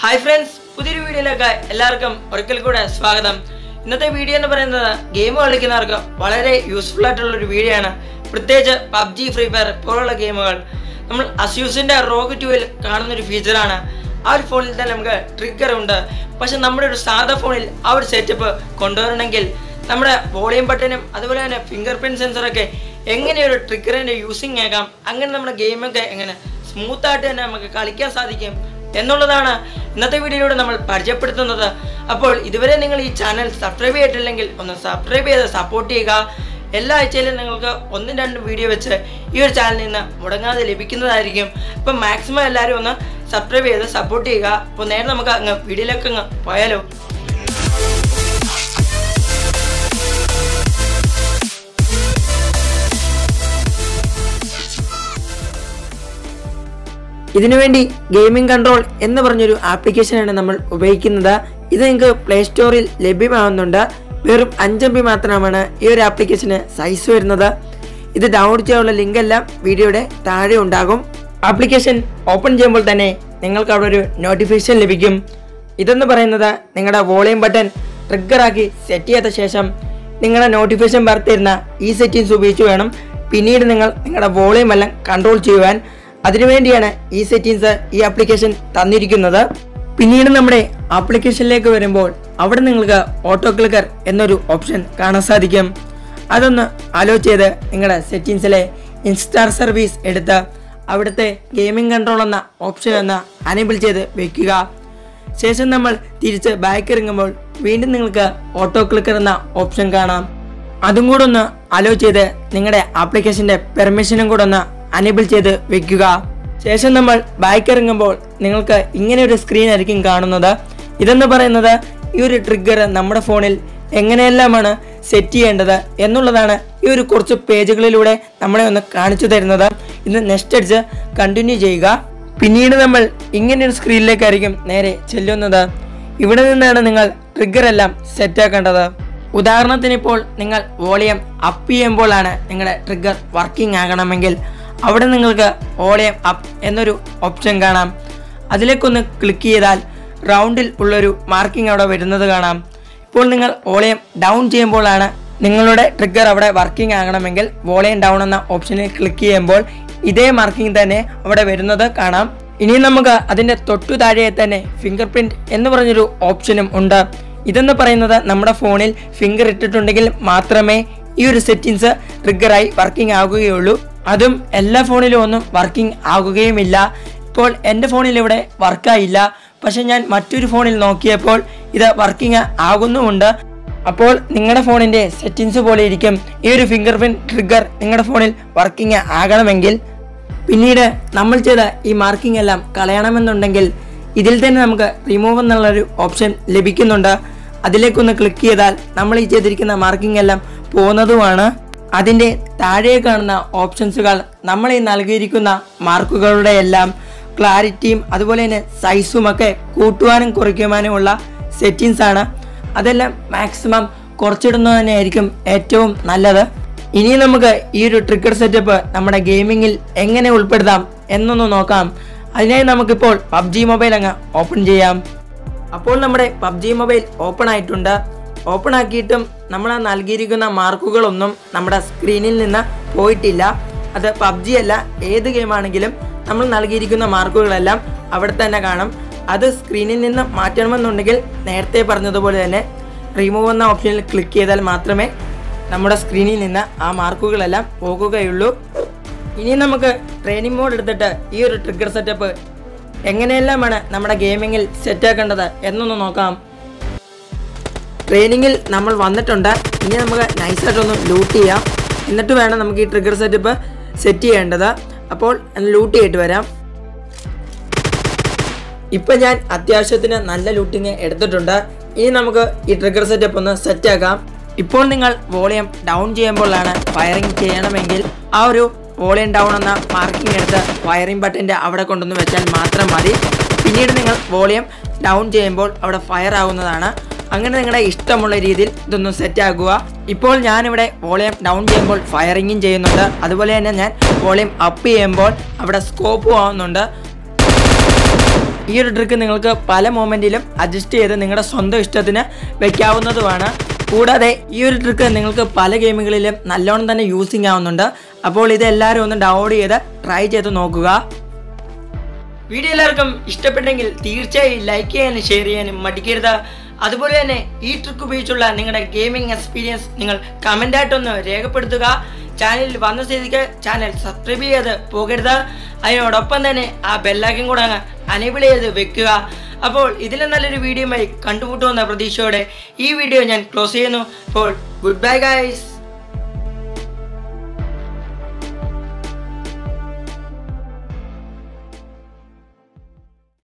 Hi friends പുതിയൊരു വീഡിയോയിലേക്ക് എല്ലാവർക്കും ഒരിക്കൽ കൂടെ സ്വാഗതം. ഇന്നത്തെ വീഡിയോ എന്ന് പറയുന്നത് ഗെയിം കളിക്കുന്നവർക്ക് വളരെ യൂസ്ഫുൾ ആയിട്ടുള്ള ഒരു വീഡിയോ ആണ്. പ്രത്യേകിച്ച് പബ്ജി ഫ്രീ ഫയർ പോലുള്ള ഗെയിമുകൾ നമ്മൾ അസ്യൂസിന്റെ റോഗ് ട്യൂവിൽ കാണുന്ന ഒരു ഫീച്ചറാണ് ആ ഒരു ഫോണിൽ തന്നെ നമുക്ക് ട്രിഗർ ഉണ്ട്. പക്ഷെ നമ്മുടെ ഒരു സാധാ ഫോണിൽ ആ ഒരു സെറ്റപ്പ് കൊണ്ടുവരണമെങ്കിൽ നമ്മുടെ വോളിയം ബട്ടനും അതുപോലെ തന്നെ ഫിംഗർ പ്രിന്റ് സെൻസറൊക്കെ എങ്ങനെ ഒരു ട്രിഗറിന്റെ യൂസിങ് ആകാം അങ്ങനെ നമ്മുടെ ഗെയിമൊക്കെ എങ്ങനെ സ്മൂത്ത് ആയിട്ട് തന്നെ നമുക്ക് കളിക്കാൻ സാധിക്കും. എന്നുള്ളതാണ് ഇന്നത്തെ വീഡിയോയിലൂടെ നമ്മൾ പരിചയപ്പെടുത്തുന്നത്. അപ്പോൾ ഇതുവരെ നിങ്ങൾ ഈ ചാനൽ സബ്സ്ക്രൈബ് ചെയ്തിട്ടില്ലെങ്കിൽ ഒന്ന് സബ്സ്ക്രൈബ് ചെയ്ത് സപ്പോർട്ട് ചെയ്യുക. എല്ലാ ആഴ്ചയിലും നിങ്ങൾക്ക് ഒന്നും രണ്ടും വീഡിയോ വെച്ച് ഈ ഒരു ചാനലിൽ നിന്ന് മുടങ്ങാതെ ലഭിക്കുന്നതായിരിക്കും. അപ്പം മാക്സിമം എല്ലാവരും ഒന്ന് സബ്സ്ക്രൈബ് ചെയ്ത് സപ്പോർട്ട് ചെയ്യുക. അപ്പോൾ നേരെ നമുക്ക് അങ്ങ് വീഡിയോയിലേക്ക് അങ്ങ് പോയാലോ? ഇതിനുവേണ്ടി ഗെയിമിംഗ് കൺട്രോൾ എന്ന് പറഞ്ഞൊരു ആപ്ലിക്കേഷനാണ് നമ്മൾ ഉപയോഗിക്കുന്നത്. ഇത് നിങ്ങൾക്ക് പ്ലേ സ്റ്റോറിൽ ലഭ്യമാകുന്നുണ്ട്. വെറും അഞ്ച് ബി മാത്രമാണ് ഈ ഒരു ആപ്ലിക്കേഷന് സൈസ് വരുന്നത്. ഇത് ഡൗൺലോഡ് ചെയ്യാനുള്ള ലിങ്ക് എല്ലാം വീഡിയോയുടെ താഴെ ഉണ്ടാകും. ആപ്ലിക്കേഷൻ ഓപ്പൺ ചെയ്യുമ്പോൾ തന്നെ നിങ്ങൾക്ക് അവിടെ ഒരു നോട്ടിഫിക്കേഷൻ ലഭിക്കും. ഇതെന്ന് പറയുന്നത് നിങ്ങളുടെ വോളിയം ബട്ടൺ ട്രിഗറാക്കി സെറ്റ് ചെയ്ത ശേഷം നിങ്ങളുടെ നോട്ടിഫിക്കേഷൻ ബർത്തിരുന്ന ഈ സെറ്റിങ്സ് ഉപയോഗിച്ച് വേണം. പിന്നീട് നിങ്ങൾ നിങ്ങളുടെ വോളിയം എല്ലാം കൺട്രോൾ ചെയ്യുവാൻ. അതിനുവേണ്ടിയാണ് ഈ സെറ്റിങ്സ് ഈ ആപ്ലിക്കേഷൻ തന്നിരിക്കുന്നത്. പിന്നീട് നമ്മുടെ ആപ്ലിക്കേഷനിലേക്ക് വരുമ്പോൾ അവിടെ നിങ്ങൾക്ക് ഓട്ടോ ക്ലിക്കർ എന്നൊരു ഓപ്ഷൻ കാണാൻ സാധിക്കും. അതൊന്ന് ആലോചിച്ച് ചെയ്ത് നിങ്ങളുടെ സെറ്റിങ്സിലെ ഇൻസ്റ്റാർ സർവീസ് എടുത്ത് അവിടുത്തെ ഗെയിമിംഗ് കൺട്രോൾ എന്ന ഓപ്ഷൻ എന്ന് അനേബിൾ ചെയ്ത് വെക്കുക. ശേഷം നമ്മൾ തിരിച്ച് ബാക്ക് ഇറങ്ങുമ്പോൾ വീണ്ടും നിങ്ങൾക്ക് ഓട്ടോ ക്ലിക്കർ എന്ന ഓപ്ഷൻ കാണാം. അതും കൂടെ ഒന്ന് അലോ ചെയ്ത് നിങ്ങളുടെ ആപ്ലിക്കേഷന്റെ പെർമിഷനും കൂടെ ഒന്ന് അനേബിൾ ചെയ്ത് വെക്കുക. ശേഷം നമ്മൾ ബാക്ക് ഇറങ്ങുമ്പോൾ നിങ്ങൾക്ക് ഇങ്ങനെ ഒരു സ്ക്രീൻ ആയിരിക്കും കാണുന്നത്. ഇതെന്ന് പറയുന്നത് ഈ ഒരു ട്രിഗർ നമ്മുടെ ഫോണിൽ എങ്ങനെയെല്ലാമാണ് സെറ്റ് ചെയ്യേണ്ടത് എന്നുള്ളതാണ് ഈ ഒരു കുറച്ച് പേജുകളിലൂടെ നമ്മളെ ഒന്ന് കാണിച്ചു തരുന്നത്. ഇത് നെക്സ്റ്റ് അടിച്ച് കണ്ടിന്യൂ ചെയ്യുക. പിന്നീട് നമ്മൾ ഇങ്ങനെയൊരു സ്ക്രീനിലേക്കായിരിക്കും നേരെ ചെല്ലുന്നത്. ഇവിടെ നിന്നാണ് നിങ്ങൾ ട്രിഗർ എല്ലാം സെറ്റാക്കേണ്ടത് ഉദാഹരണത്തിന് ഇപ്പോൾ നിങ്ങൾ വോളിയം അപ്പ് ചെയ്യുമ്പോഴാണ് നിങ്ങളുടെ ട്രിഗർ വർക്കിംഗ് ആകണമെങ്കിൽ. അവിടെ നിങ്ങൾക്ക് വോളിയം അപ്പ് എന്നൊരു ഓപ്ഷൻ കാണാം. അതിലേക്കൊന്ന് ക്ലിക്ക് ചെയ്താൽ റൗണ്ടിൽ ഉള്ളൊരു മാർക്കിംഗ് അവിടെ വരുന്നത് കാണാം. ഇപ്പോൾ നിങ്ങൾ വോളിയം ഡൗൺ ചെയ്യുമ്പോഴാണ് നിങ്ങളുടെ ട്രിഗർ അവിടെ വർക്കിംഗ് ആകണമെങ്കിൽ വോളിയം ഡൗൺ എന്ന ഓപ്ഷനിൽ ക്ലിക്ക് ചെയ്യുമ്പോൾ ഇതേ മാർക്കിംഗ് തന്നെ അവിടെ വരുന്നത് കാണാം. ഇനി നമുക്ക് അതിന്റെ തൊട്ടു താഴെ തന്നെ ഫിംഗർ പ്രിന്റ് എന്ന് പറഞ്ഞൊരു ഓപ്ഷനും ഉണ്ട്. ഇതെന്ന് പറയുന്നത് നമ്മുടെ ഫോണിൽ ഫിംഗർ ഇട്ടിട്ടുണ്ടെങ്കിൽ മാത്രമേ ഈ ഒരു സെറ്റിങ്സ് ട്രിഗറായി വർക്കിംഗ് ആകുകയുള്ളൂ അതും എല്ലാ ഫോണിലും ഒന്നും വർക്കിംഗ് ആകുകയുമില്ല. ഇപ്പോൾ എന്റെ ഫോണിൽ ഇവിടെ വർക്കായില്ല പക്ഷേ ഞാൻ മറ്റൊരു ഫോണിൽ നോക്കിയപ്പോൾ ഇത് വർക്കിംഗ് ആകുന്നുമുണ്ട്. അപ്പോൾ നിങ്ങളുടെ ഫോണിന്റെ സെറ്റിങ്സ് പോലെ ഇരിക്കും. ഈ ഒരു ഫിംഗർ പ്രിന്റ് ട്രിഗർ നിങ്ങളുടെ ഫോണിൽ വർക്കിംഗ് ആകണമെങ്കിൽ. പിന്നീട് നമ്മൾ ചെയ്ത ഈ മാർക്കിംഗ് എല്ലാം കളയണമെന്നുണ്ടെങ്കിൽ ഇതിൽ തന്നെ നമുക്ക് റിമൂവ് എന്നുള്ളൊരു ഓപ്ഷൻ ലഭിക്കുന്നുണ്ട്. അതിലേക്കൊന്ന് ക്ലിക്ക് ചെയ്താൽ നമ്മൾ ഈ ചെയ്തിരിക്കുന്ന മാർക്കിംഗ് എല്ലാം പോകുന്നതുമാണ്. അതിന്റെ താഴെ കാണുന്ന ഓപ്ഷൻസുകൾ നമ്മൾ ഈ നൽകിയിരിക്കുന്ന മാർക്കുകളുടെ എല്ലാം ക്ലാരിറ്റിയും അതുപോലെ തന്നെ സൈസും ഒക്കെ കൂട്ടുവാനും കുറയ്ക്കുവാനുമുള്ള സെറ്റിങ്സ് ആണ്. അതെല്ലാം മാക്സിമം കുറച്ചിടുന്നത് തന്നെയായിരിക്കും ഏറ്റവും നല്ലത്. ഇനി നമുക്ക് ഈ ഒരു ട്രിക്കർ സെറ്റപ്പ് നമ്മുടെ ഗെയിമിങ്ങിൽ എങ്ങനെ ഉൾപ്പെടുത്താം എന്നൊന്ന് നോക്കാം. അതിനായി നമുക്കിപ്പോൾ പബ്ജി മൊബൈൽ അങ്ങ് ഓപ്പൺ ചെയ്യാം. അപ്പോൾ നമ്മുടെ പബ്ജി മൊബൈൽ ഓപ്പൺ ആയിട്ടുണ്ട്. ഓപ്പൺ ആക്കിയിട്ടും നമ്മൾ ആ നൽകിയിരിക്കുന്ന മാർക്കുകളൊന്നും നമ്മുടെ സ്ക്രീനിൽ നിന്ന് പോയിട്ടില്ല. അത് പബ്ജി അല്ല ഏത് ഗെയിമാണെങ്കിലും നമ്മൾ നൽകിയിരിക്കുന്ന മാർക്കുകളെല്ലാം അവിടെ തന്നെ കാണും. അത് സ്ക്രീനിൽ നിന്ന് മാറ്റണമെന്നുണ്ടെങ്കിൽ നേരത്തെ പറഞ്ഞതുപോലെ തന്നെ റിമൂവ് എന്ന ഓപ്ഷനിൽ ക്ലിക്ക് ചെയ്താൽ മാത്രമേ നമ്മുടെ സ്ക്രീനിൽ നിന്ന് ആ മാർക്കുകളെല്ലാം പോകുകയുള്ളൂ. ഇനി നമുക്ക് ട്രെയിനിങ് മോഡ് എടുത്തിട്ട് ഈ ഒരു ട്രിഗർ സെറ്റപ്പ് എങ്ങനെയെല്ലാമാണ് നമ്മുടെ ഗെയിമിങ്ങിൽ സെറ്റാക്കേണ്ടത് എന്നൊന്ന് നോക്കാം. ട്രെയിനിങ്ങിൽ നമ്മൾ വന്നിട്ടുണ്ട്. ഇനി നമുക്ക് നൈസായിട്ടൊന്ന് ലൂട്ട് ചെയ്യാം. എന്നിട്ട് വേണം നമുക്ക് ഈ ട്രിഗർ സെറ്റപ്പ് സെറ്റ് ചെയ്യേണ്ടത്. അപ്പോൾ ലൂട്ട് ചെയ്തിട്ട് വരാം. ഇപ്പം ഞാൻ അത്യാവശ്യത്തിന് നല്ല ലൂട്ടിങ് എടുത്തിട്ടുണ്ട്. ഇനി നമുക്ക് ഈ ട്രിഗർ സെറ്റപ്പ് ഒന്ന് സെറ്റാക്കാം ഇപ്പോൾ നിങ്ങൾ വോളിയം ഡൗൺ ചെയ്യുമ്പോഴാണ് ഫയറിംഗ് ചെയ്യണമെങ്കിൽ ആ ഒരു വോളിയം ഡൗൺ എന്ന മാർക്കിംഗ് എടുത്ത് ഫയറിംഗ് ബട്ടന്റെ അവിടെ കൊണ്ടുവന്ന് വെച്ചാൽ മാത്രം മതി. പിന്നീട് നിങ്ങൾ വോളിയം ഡൗൺ ചെയ്യുമ്പോൾ അവിടെ ഫയർ ആവുന്നതാണ്. അങ്ങനെ നിങ്ങളുടെ ഇഷ്ടമുള്ള രീതിയിൽ ഇതൊന്ന് സെറ്റ് ആക്കുക ഇപ്പോൾ ഞാനിവിടെ വോളിയം ഡൗൺ ചെയ്യുമ്പോൾ ഫയറിങ്ങും ചെയ്യുന്നുണ്ട്. അതുപോലെ തന്നെ ഞാൻ വോളിയം അപ്പ് ചെയ്യുമ്പോൾ അവിടെ സ്കോപ്പ് ആവുന്നുണ്ട്. ഈ ഒരു ട്രിക്ക് നിങ്ങൾക്ക് പല മൊമെന്റിലും അഡ്ജസ്റ്റ് ചെയ്ത് നിങ്ങളുടെ സ്വന്തം ഇഷ്ടത്തിന് വെക്കാവുന്നതുമാണ്. കൂടാതെ ഈ ഒരു ട്രിക്ക് നിങ്ങൾക്ക് പല ഗെയിമുകളിലും നല്ലോണം തന്നെ യൂസിങ് ആവുന്നുണ്ട്. അപ്പോൾ ഇത് എല്ലാവരും ഒന്ന് ഡൗൺലോഡ് ചെയ്ത് ട്രൈ ചെയ്ത് നോക്കുക. വീഡിയോ എല്ലാവർക്കും ഇഷ്ടപ്പെട്ടെങ്കിൽ തീർച്ചയായും ലൈക്ക് ചെയ്യാനും ഷെയർ ചെയ്യാനും മടിക്കരുത്. അതുപോലെ തന്നെ ഈ ട്രിക്ക് ഉപയോഗിച്ചുള്ള നിങ്ങളുടെ ഗെയിമിംഗ് എക്സ്പീരിയൻസ് നിങ്ങൾ കമന്റായിട്ടൊന്ന് രേഖപ്പെടുത്തുക. ചാനലിൽ വന്ന സ്ഥിതിക്ക് ചാനൽ സബ്സ്ക്രൈബ് ചെയ്ത് പോകരുത്. അതിനോടൊപ്പം തന്നെ ആ ബെല്ലൈക്കൻ കൂടെ അങ്ങ് അനേബിൾ ചെയ്ത് വെക്കുക. അപ്പോൾ ഇതിലും നല്ലൊരു വീഡിയോയുമായി കണ്ടുമുട്ടുമെന്ന പ്രതീക്ഷയോടെ ഈ വീഡിയോ ഞാൻ ക്ലോസ് ചെയ്യുന്നു. അപ്പോൾ ഗുഡ് ബൈ ഗൈസ്